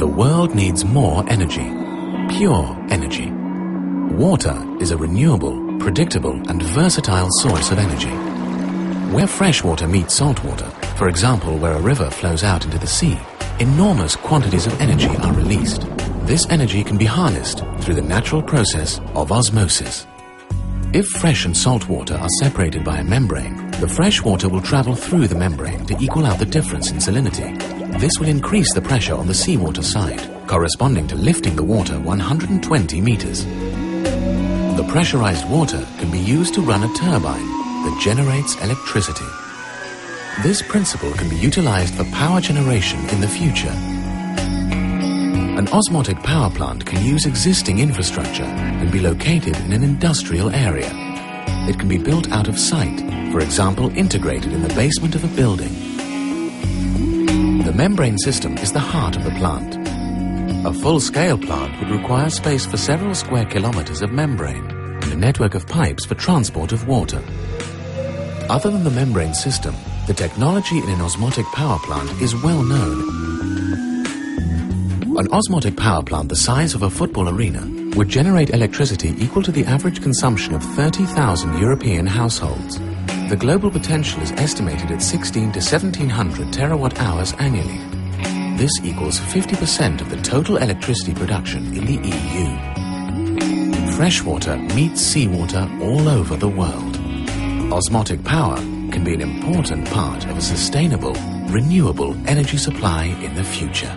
The world needs more energy, pure energy. Water is a renewable, predictable and versatile source of energy. Where fresh water meets salt water, for example where a river flows out into the sea, enormous quantities of energy are released. This energy can be harnessed through the natural process of osmosis. If fresh and salt water are separated by a membrane, the fresh water will travel through the membrane to equal out the difference in salinity. This will increase the pressure on the seawater side, corresponding to lifting the water 120 meters. The pressurized water can be used to run a turbine that generates electricity. This principle can be utilized for power generation in the future. An osmotic power plant can use existing infrastructure and be located in an industrial area. It can be built out of sight, for example integrated in the basement of a building. Membrane system is the heart of the plant. A full-scale plant would require space for several square kilometers of membrane and a network of pipes for transport of water. Other than the membrane system, the technology in an osmotic power plant is well known. An osmotic power plant the size of a football arena would generate electricity equal to the average consumption of 30,000 European households. The global potential is estimated at 16 to 1700 terawatt hours annually. This equals 50% of the total electricity production in the EU. Freshwater meets seawater all over the world. Osmotic power can be an important part of a sustainable, renewable energy supply in the future.